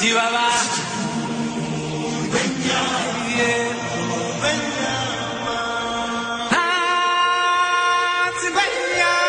tí bàbá. Ah, ti bẹ́ẹ̀ ni a.